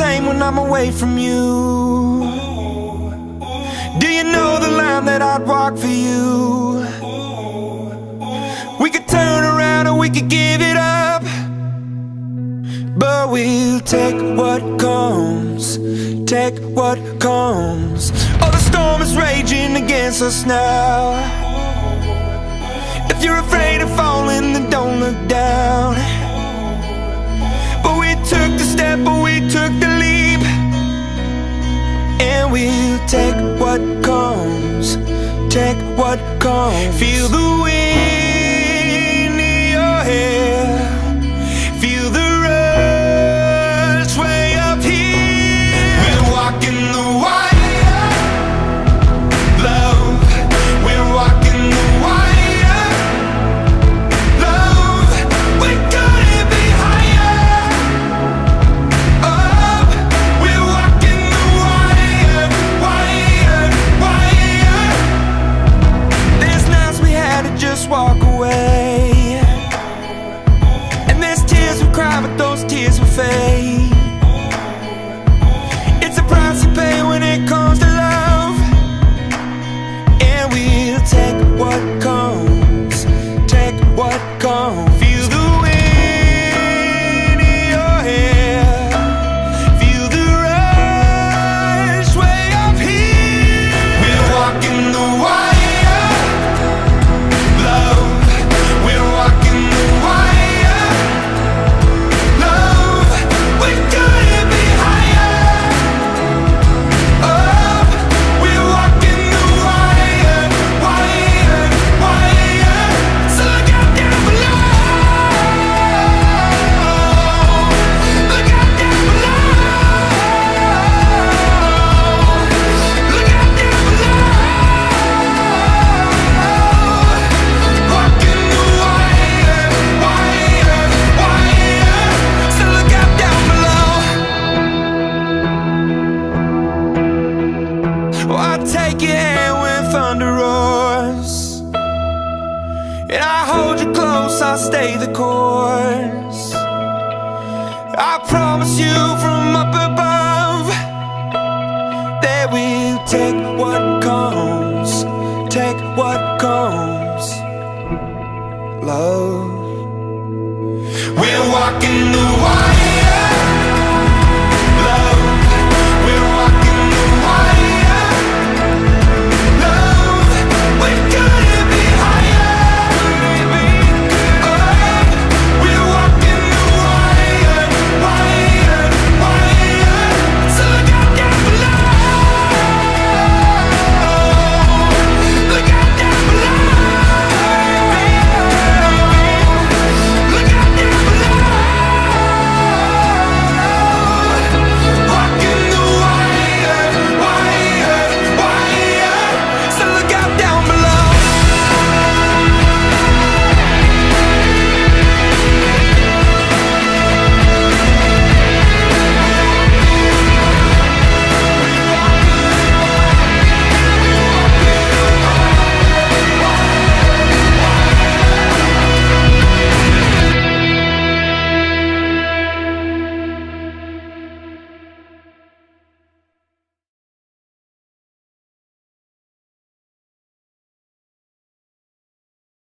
name when I'm away from you? Do you know the line that I'd walk for you? We could turn around or we could give it up But we'll take what comes Take what comes Oh, the storm is raging against us now take what comes. Take what comes. Feel the wind away. And there's tears we cry but those tears will fade take your hand when thunder roars. And I hold you close, I stay the course. I promise you from up above that we'll take what comes, take what comes. Love.